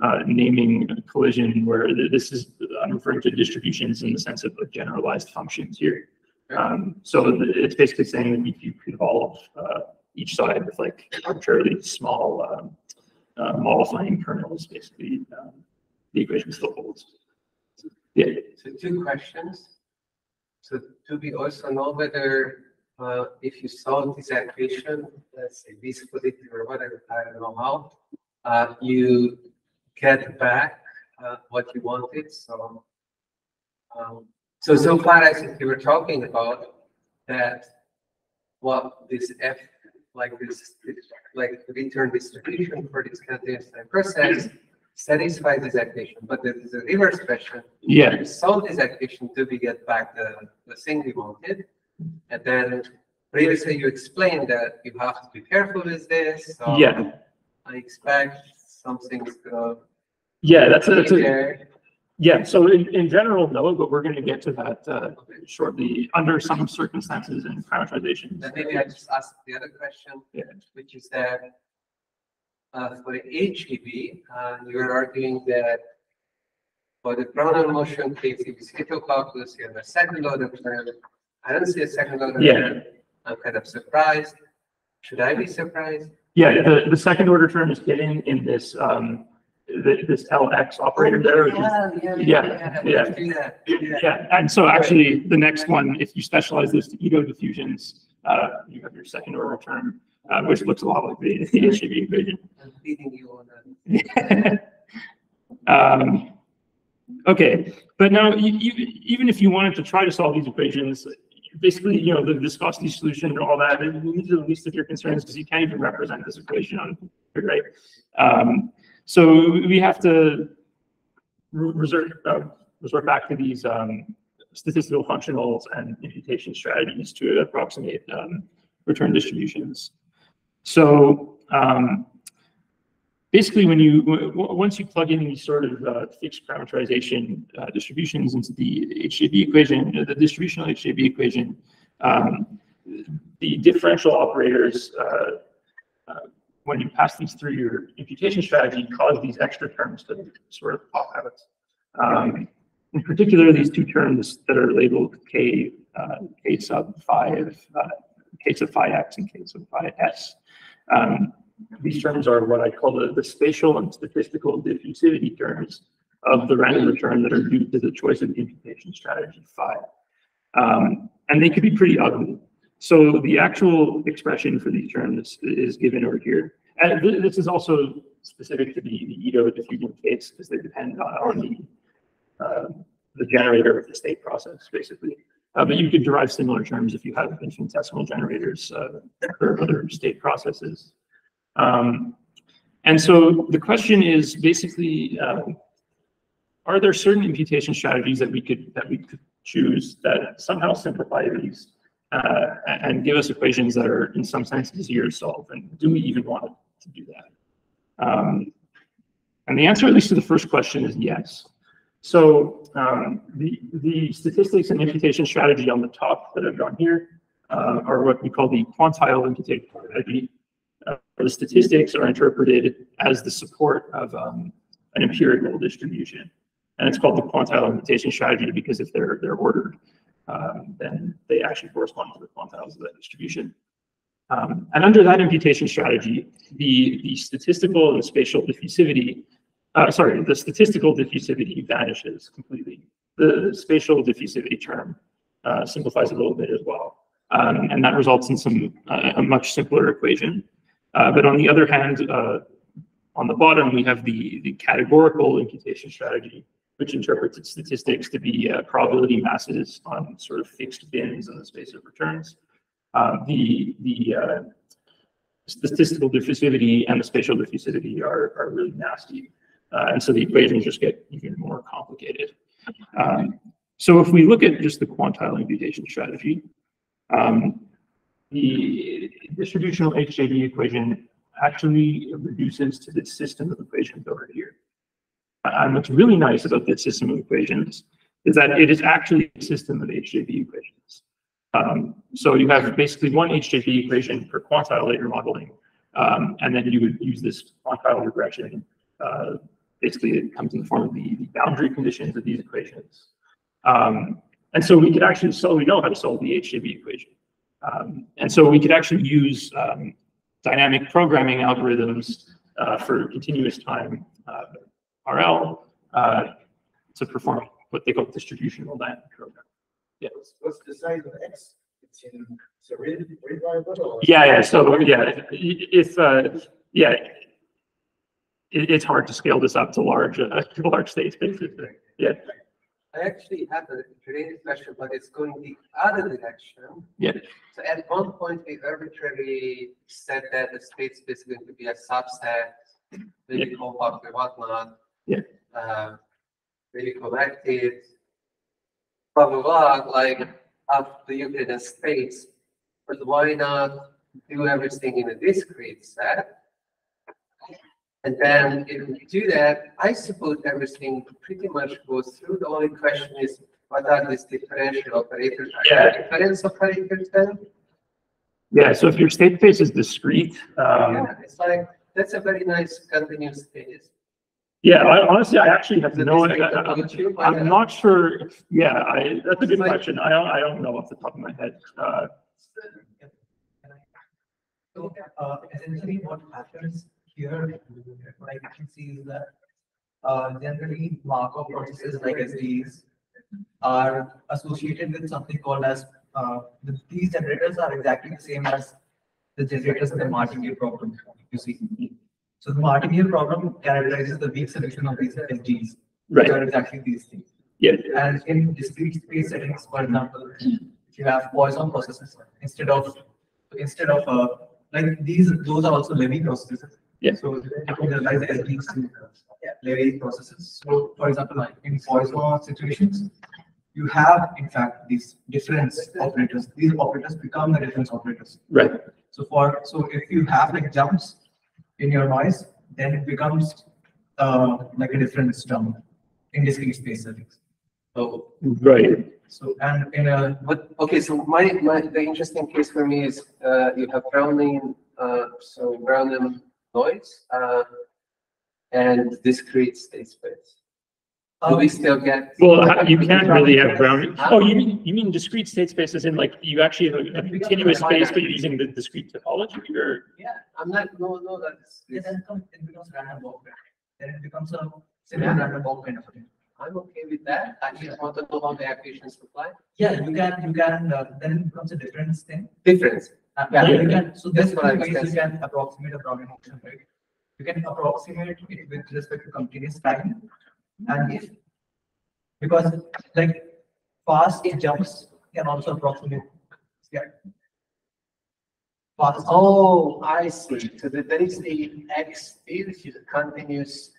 uh, naming collision where this is, I'm referring to distributions in the sense of like generalized functions here. Um, so it's basically saying that you involve uh, each side with like arbitrarily small um, uh, modifying kernels, basically um, the equation still holds. So, yeah. So two questions. So do we also know whether uh, if you solve this equation, let's say quantity or whatever, I don't know how, uh, you get back uh, what you wanted. So, um, so so far I think you were talking about that what this f like this like return distribution for this continuous time process satisfies this equation, but there is a reverse question. Yeah. You solve this equation to we get back the, the thing we wanted. And then previously you explained that you have to be careful with this. So yeah. I expect something's gonna. Yeah, that's a, that's a. yeah, so in, in general, no, but we're gonna get to that, uh, shortly, under some circumstances and parameterizations. Then maybe I just ask the other question, Yeah. which is that uh, for the HJB, uh, you're arguing that For the Brownian motion case, if you see Coccus, you have a second order term. I don't see a second order. Yeah. term. I'm kind of surprised. Should I be surprised? Yeah, the, the second order term is hidden in this, um, th- this LX operator there. which is- Yeah, yeah, yeah. Do that, do that. Yeah, and so actually, the next one, if you specialize those to Ito diffusions, uh, you have your second order term, uh, which looks a lot like the, the equation. I'm beating you on that. Um, okay, but now e- e- even if you wanted to try to solve these equations, basically, you know, the viscosity solution and all that, and these are the least of your concerns because you can't even represent this equation on, right? Um, so we have to re- reserve, uh, resort back to these, um, statistical functionals and imputation strategies to approximate, um, return distributions. So, um, basically, when you, once you plug in these sort of uh, fixed parameterization uh, distributions into the HJB equation, uh, the distributional HJB equation, um, the differential operators, uh, uh, when you pass these through your imputation strategy, you cause these extra terms to sort of pop out. Um, in particular, these two terms that are labeled K, uh, K sub five, uh, K sub phi X and K sub phi S. Um, these terms are what I call the, the spatial and statistical diffusivity terms of the random return that are due to the choice of imputation strategy phi. Um, and they could be pretty ugly. So the actual expression for these terms is given over here. And th- this is also specific to the, the Ito diffusion case because they depend on, on the, uh, the generator of the state process, basically. Uh, but you could derive similar terms if you have infinitesimal generators uh, other state processes. Um, and so the question is basically, uh, are there certain imputation strategies that we could that we could choose that somehow simplify these uh, and give us equations that are in some sense easier to solve? And do we even want to do that? Um, and the answer, at least to the first question, is yes. So um, the the statistics and imputation strategy on the top that I've drawn here uh, are what we call the quantile imputation strategy uh, the statistics are interpreted as the support of um, an empirical distribution. And it's called the quantile imputation strategy because if they're, they're ordered, um, then they actually correspond to the quantiles of that distribution. Um, and under that imputation strategy, the, the statistical and the spatial diffusivity, uh, sorry, the statistical diffusivity vanishes completely. The spatial diffusivity term uh, simplifies a little bit as well. Um, and that results in some, uh, a much simpler equation. Uh, but on the other hand, uh, on the bottom, we have the, the categorical imputation strategy, which interprets its statistics to be uh, probability masses on sort of fixed bins in the space of returns. Uh, the the uh, statistical diffusivity and the spatial diffusivity are, are really nasty. Uh, and so the equations just get even more complicated. Um, so if we look at just the quantile imputation strategy, um, the distributional HJB equation actually reduces to this system of equations over here. And what's really nice about this system of equations is that it is actually a system of HJB equations. Um, so you have basically one HJB equation for quantile layer modeling, um, and then you would use this quantile regression. Uh, basically, it comes in the form of the, the boundary conditions of these equations. Um, and so we could actually, so we know how to solve the HJB equation. Um, and so we could actually use um, dynamic programming algorithms uh, for continuous time uh, RL uh, to perform what they call distributional dynamic programming. Yeah. What's- What's the size of X? It's in, it's a real, real variable? Yeah, yeah. So yeah, if- if uh, yeah, it, it's hard to scale this up to large, uh, to large states. basically. Yeah, I actually have a related question, but it's going the other direction. yeah, So at one point, we arbitrarily said that the state space is going to be a subset, maybe compact or whatnot. Yeah. Uh, maybe connected, blah, blah, blah, like of the Euclidean space. But why not do everything in a discrete set? And then if we do that, I suppose everything pretty much goes through. The only question is, what are these differential operators? Yeah. Difference operators then? yeah. So if your state space is discrete, um, Yeah, it's like, that's a very nice continuous space. Yeah, I honestly, I actually have no, district I- of I'm, I'm not? not sure. if- Yeah, I, that's a good question. I don't, I don't know off the top of my head. Uh, So, uh, essentially what happens here, what I can see is that, uh, generally Markov processes like SDs are associated with something called as, uh, the- these generators are exactly the same as the generators in the Martingale problem, you see. So the Martingale problem characterizes the weak solution of these SDs, which are exactly these things. yeah, And in discrete space settings, for example, if you have Poisson processes, instead of, instead of, uh, like these, those are also Levy processes. Yeah. So you can realize SDs to Levy processes. So for example, like in Poisson situations, you have in fact these difference operators. These operators become the difference operators. right, So for, so if you have like jumps in your noise, then it becomes, uh, like a different term in discrete space settings. Oh, right. So, and in a, but, okay, so my, my, the interesting case for me is, uh, you have Brownian, uh, so Brownian noise, uh, and discrete state space. Do we still get? Well, you can't really have Brown, oh, you mean, you mean discrete state spaces in like, you actually have a continuous space, but you're using the discrete topology or? Yeah, I'm not, no, no, that's, it then comes, it becomes random walk. Then it becomes a simple random walk kind of thing. I'm okay with that. I just want to know how the equations apply. Yeah, you can, you can, uh, then it becomes a difference thing. Difference. Uh, Yeah. you can, so That's this what I one was ways you can approximate a Brownian function, right? You can approximate it with respect to continuous time. And if, because like fast jumps can also approximate. Yeah. Fast, Oh, I see. So that there is the X, which is a continuous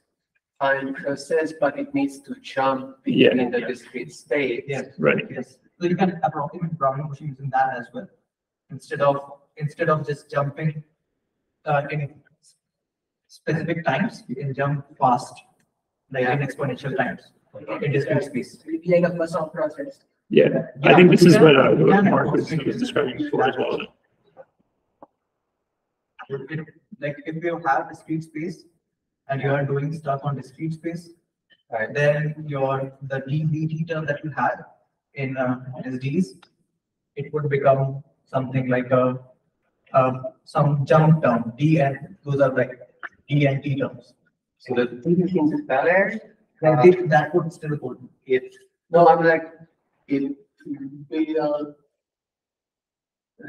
time process, but it needs to jump Yeah. between the discrete states. yeah, Right, yes. So you can approximate Brownian function using that as well. Instead of, instead of just jumping uh, in specific times, you can jump fast, like in exponential times, in discrete space. Like a Poisson process. yeah. I think this is what, uh, what Mark was was describing before as well. Like if you have discrete space and you are doing stuff on discrete space, Right. then your, the dBT term that you had in uh, SDs, it would become something like a, um, some jump term, D and, those are like D and T terms. So the thing is better Like this- that would still hold. if, no, I'm like, it will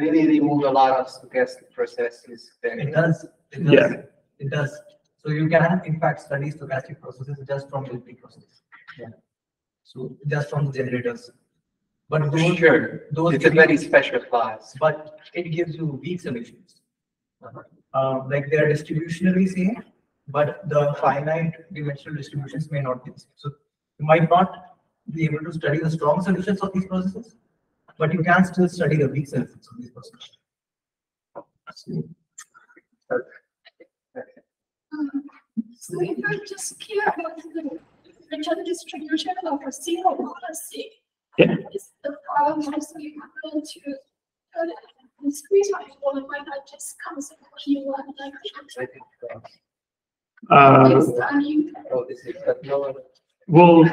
really remove a lot of stochastic processes It does, it does, Yeah. it does. So you can in fact study stochastic processes just from the processes. Yeah. So just from the generators. But those, Sure, those, it's a give you- very special class. but it gives you weak solutions. Uh, like they are distributionally same, but the finite dimensional distributions may not be. the same. So you might not be able to study the strong solutions of these processes, but you can still study the weak solutions of these processes. So if I just care about the return distribution of a single policy. Yeah. Is the problem mostly equivalent to uh, discrete one when I just consider P one like. I think, uh, Studying Oh, this is, but no, well, like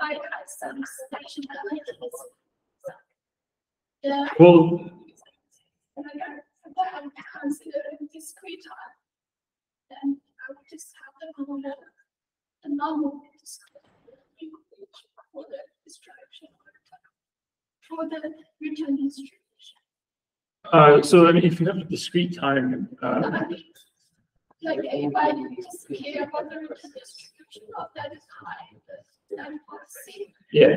I had some station analysis. Yeah. well, And I then consider discrete time. Then I would just have the normal, the normal discrete for the distribution. For the return distribution. uh, so I mean, if you have a discrete time, uh, Like if I just care about the return distribution of that time, then policy, yeah,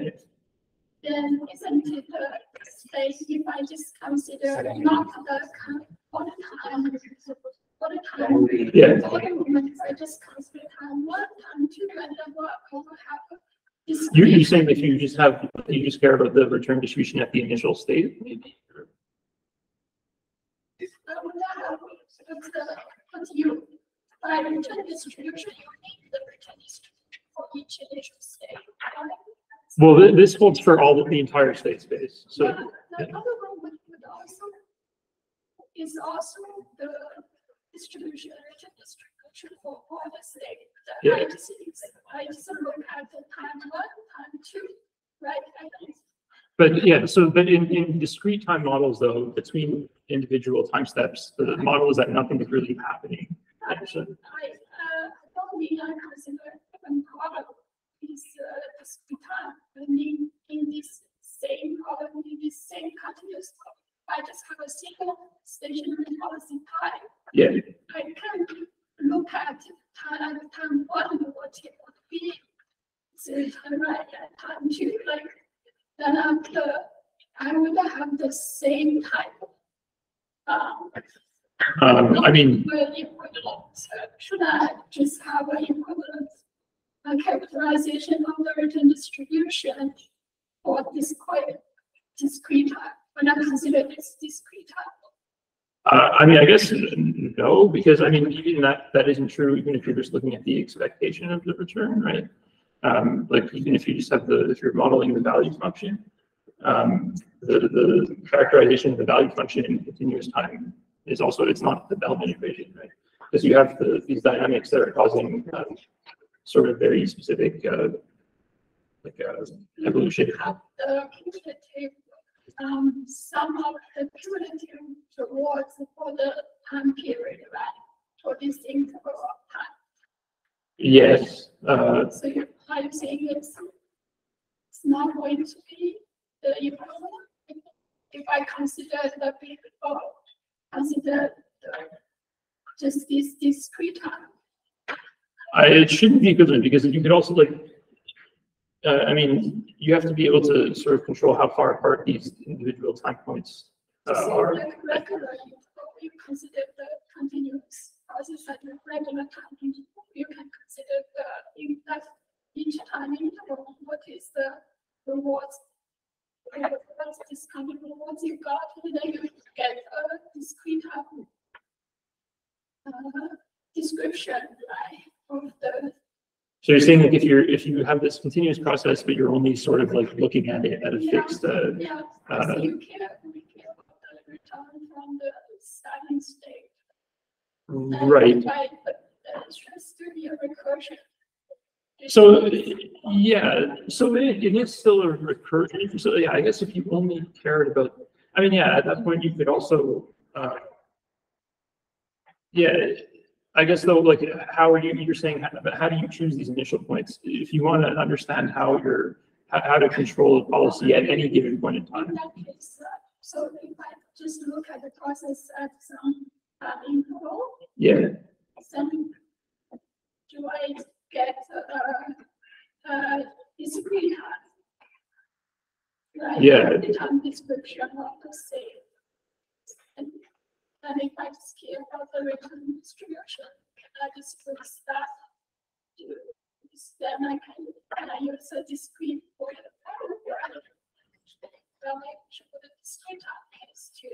then isn't it the space if I just consider not the con- for the time, for the time. yeah. For the moment, I just consider time one, time two, and then what I will have. this- You're, you're saying if you just have, you just care about the return distribution at the initial state, maybe? I would the, but you, by return distribution, you need the return distribution for each initial state. Well, thi- this holds for all the, the entire state space, so, The the other one would, would also, is also the distribution, return distribution for all the state. Yeah. I just, I just look at the time one, time two, right? Don't But yeah, so but in, discrete time models though, between individual time steps, the model is that nothing is really happening. So- I, don't mean I consider one product is, uh, this time, I mean, in this same product, in this same continuous, product, I just have a single stationary policy time. Yeah, I can look at time, at time one, what it would be. So time right, at time two, like, then after, I would have the same type. Um, um, I mean, equivalent, should I just have an equivalent uh, characterization of the written distribution for discrete, discrete type, when I consider this discrete type? Uh, I mean, I guess no, because I mean, even that, that isn't true, even if you're just looking at the expectation of the return, right? Um, like even if you just have the, if you're modeling the value function, um, the, the characterization of the value function in continuous time is also, it's not the Bellman equation, right? Because you have the, these dynamics that are causing, um, sort of very specific, uh, like, uh, evolution. The cumulative, um, some of the cumulative rewards for the time period, right? For this interval of time. Yes, uh, So you're, you saying it's, it's not going to be the equivalent? If- I consider the big, or consider the, just this discrete time. I, it shouldn't be equivalent because you could also like, uh, I mean, you have to be able to sort of control how far apart these individual time points uh, So are. like regular, you consider the continuous process at regular time, you can consider the, in that each time interval, what is the rewards? uh, What's this kind of rewards you got, and then you get a discrete. Uh, description, right, of the, So you're saying like if you're, if you have this continuous process, but you're only sort of like looking at it at a Yeah. fixed, uh, yeah, Uh, so you care, you care about the return from the starting state. right? Right, but it's just to be a recursion. So, yeah, so it, it is still a recursion. So yeah, I guess if you only cared about, I mean, yeah, at that point you could also, uh, yeah, I guess though, like, how are you, you're saying, but how do you choose these initial points? If you want to understand how you're, how, how to control a policy at any given point in In time. that case, uh, so if I just look at the process at some, uh, interval, Yeah, then do I get, uh, uh, discrete time? Right, Yeah. The time description of the same. And if I just care about the return distribution, can I just fix that? to Then I can, I use a discrete for the. I should put a discrete to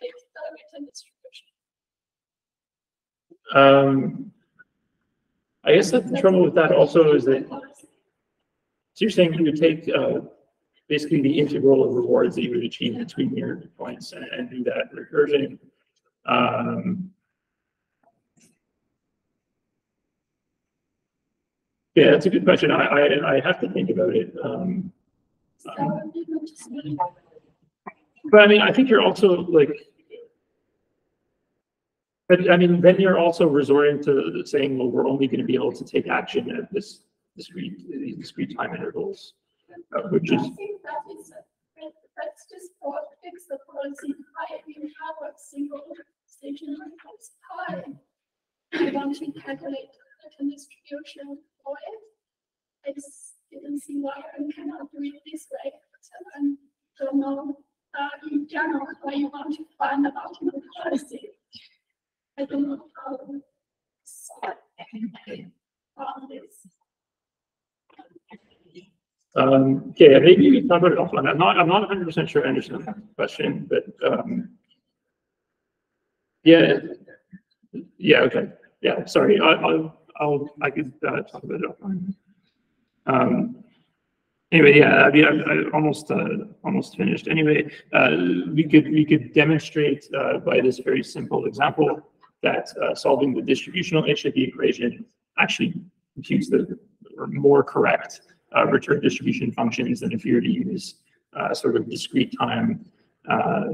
fix the return distribution. um, I guess that the trouble with that also is that So you're saying you would take, uh, basically the integral of rewards that you would achieve between your points and, and do that recursion. Um. Yeah, that's a good question. I, I, I have to think about it. Um, So that would be good to see. but I mean, I think you're also like. But I mean, then you're also resorting to saying, well, we're only gonna be able to take action at this discrete, these discrete time intervals. Uh, which I is, think that is, a- that- that's just for fix the policy, I, you have a single stationary policy time. I want to calculate the distribution for it. I just didn't see why I cannot do it this way, but I don't know, uh, in general, why you want to find the optimal policy. Um, yeah, maybe we can talk about it offline. I'm not, I'm not hundred percent sure I understand the question, but, um. Yeah, yeah, okay, yeah, sorry, I, I'll, I'll, I could, uh, talk about it offline. Um, anyway, yeah, I mean, I, I almost, uh, almost finished. Anyway, uh, we could, we could demonstrate, uh, by this very simple example that, uh, solving the distributional HJB equation actually computes the or more correct uh, return distribution functions than if you were to use uh, sort of discrete time uh,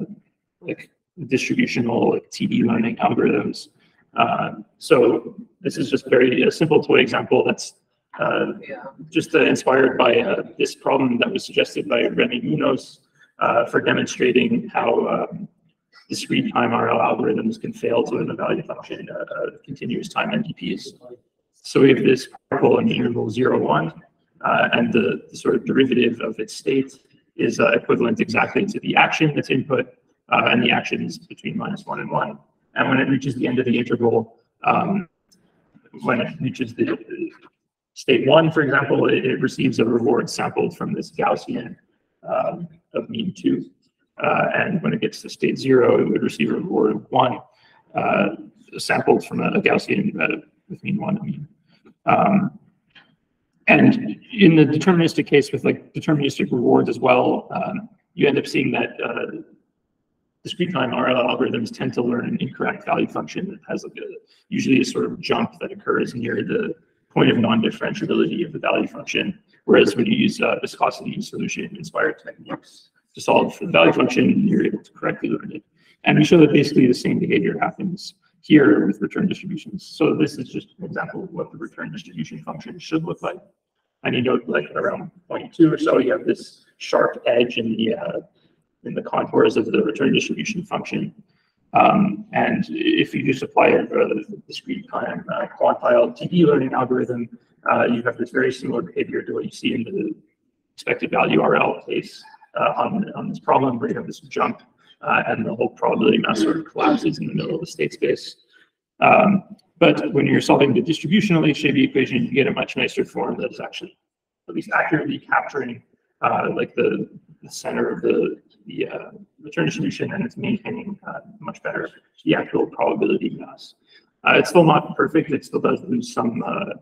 like distributional like TD learning algorithms. Uh, so this is just very a simple toy example that's uh, Yeah. just inspired by this problem that was suggested by Rémi Munos uh, for demonstrating how um, discrete time RL algorithms can fail to in a value function uh, uh, continuous time MDPs. So we have this particle in the interval zero one, uh, and the, the sort of derivative of its state is uh, equivalent exactly to the action that's input, uh, and the action is between minus one and one. And when it reaches the end of the interval, um, when it reaches the, state one, for example, it, it receives a reward sampled from this Gaussian um, of mean two. Uh, and when it gets to state zero, it would receive a reward of one, uh, sampled from a, Gaussian with mean one. Mean, um, and in the deterministic case with like deterministic rewards as well, um, you end up seeing that uh, discrete time RL algorithms tend to learn an incorrect value function that has like a usually a sort of jump that occurs near the point of non-differentiability of the value function. Whereas when you use uh, viscosity solution inspired techniques to solve the value function, you're able to correctly learn it. And we show that basically the same behavior happens here with return distributions. So this is just an example of what the return distribution function should look like. And you know, like around 0.2 or so, you have this sharp edge in the uh, in the contours of the return distribution function. Um, and if you just apply a, a discrete time uh, quantile TD learning algorithm, uh, you have this very similar behavior to what you see in the expected value RL case uh, on, on this problem where you have this jump uh, and the whole probability mass sort of collapses in the middle of the state space. Um, but when you're solving the distributional HJB equation, you get a much nicer form that is actually at least accurately capturing uh, like the, the center of the, the uh, return distribution and it's maintaining uh, much better the actual probability mass. Uh, it's still not perfect. It still does lose some uh,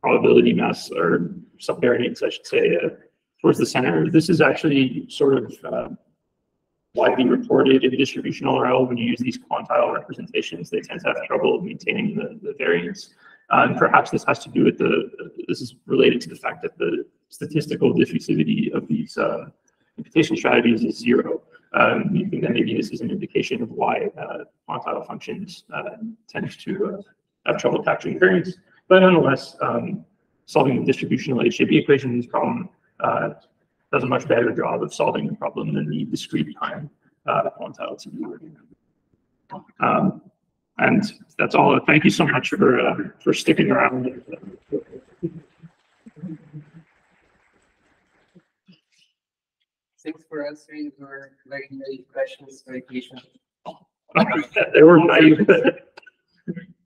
probability mass or some variance, I should say, uh, towards the center. This is actually sort of uh, widely reported in distributional RL when you use these quantile representations. They tend to have trouble maintaining the, the variance. Uh, and perhaps this has to do with the, this is related to the fact that the statistical diffusivity of these uh, imputation strategies is zero. Um, you think that maybe this is an indication of why uh, quantile functions uh, tend to uh, have trouble capturing variance. But nonetheless, um, solving the distributional HJB equation in this problem uh, does a much better job of solving the problem than the discrete time uh, quantile to be working. Um, and that's all. Thank you so much for uh, for sticking around. Thanks for answering your very many questions very patiently. They were naive.